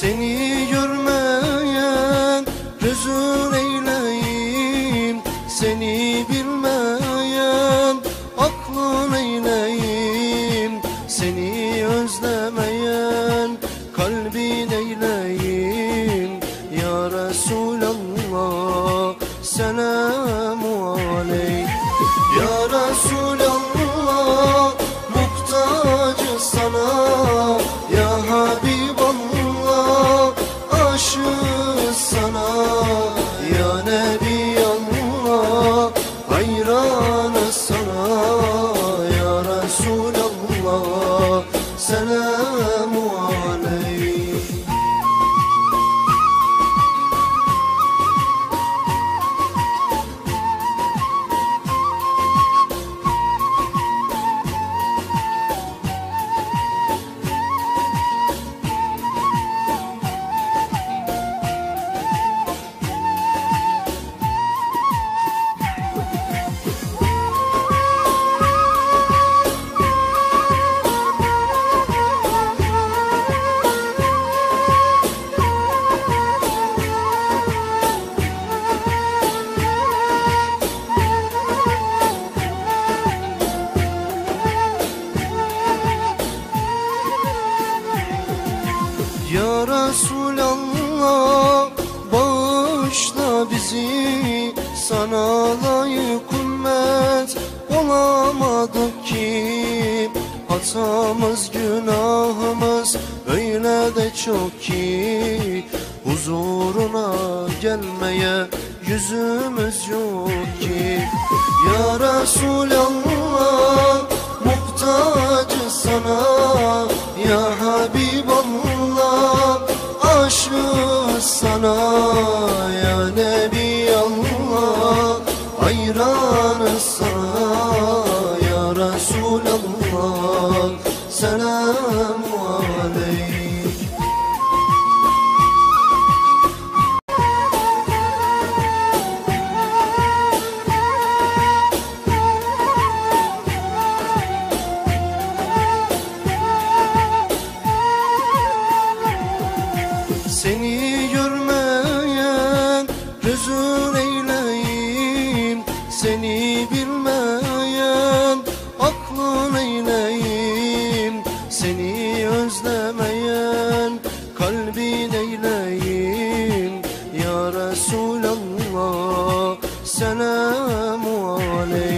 Seni görmeyen hüzün eyleyim. Seni bilmeyen aklın eyleyim. Seni özlemeyen kalbin eyleyim. Ya Resul Ya Nebiyallah Hayranı sana Ya Resulallah. Selamu Ya Resulallah bağışla bizi. Sana layık ümmet olamadık ki. Hatamız günahımız öyle de çok ki. Huzuruna gelmeye yüzümüz yok ki. Ya Resulallah muhtacı sana. Ya sana ya Nebi Allah hayranı gözün eyleyim Seni bilmeyen aklın eyleyim Seni özlemeyen kalbin eyleyim. Ya Resulallah selamu aleyk